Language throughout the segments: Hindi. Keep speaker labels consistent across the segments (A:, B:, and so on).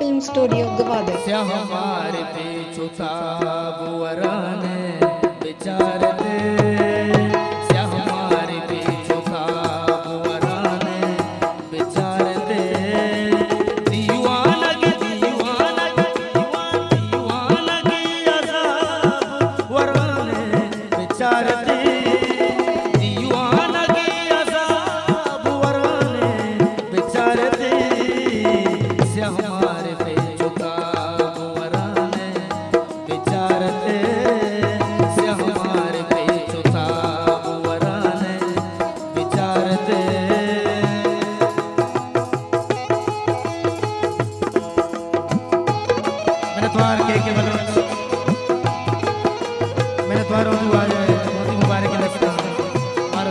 A: फ़िल्म स्टूडियो गवादर
B: बेचारे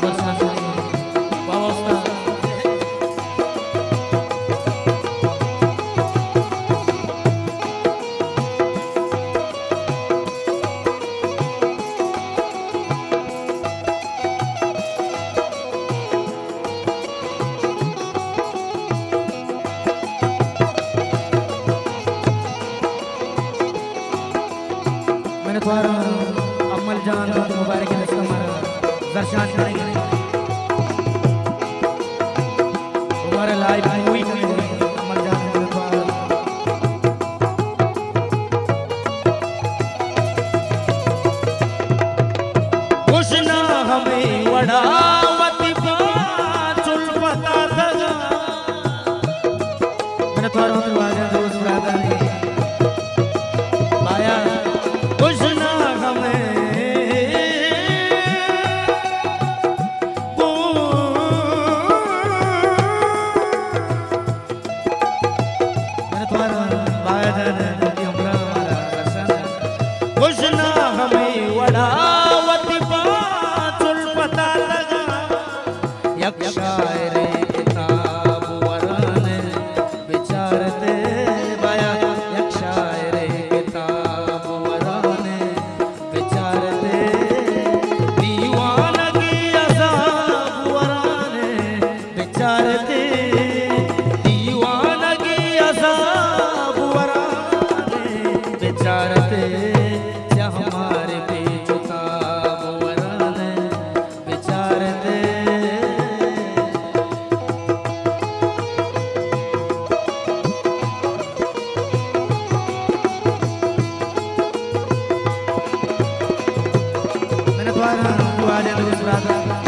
B: दर्शन बाबा उस्ताद मैंने तुम्हारा अमल जान मुबारक हमारा दर्शन करेंगे तुम्हारे लाइव मूवी करेंगे अमल जान मैंने तुम्हारा कुछ ना हमें वड़ावती चुल पता था मैंने तुम्हारा मतलब आ जाए रोज बुरादा तुम्हारा तू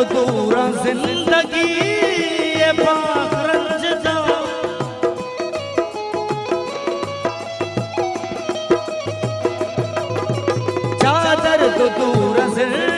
B: तो दूरा ज़िंदगी चादर तो दूरा ज़िंदगी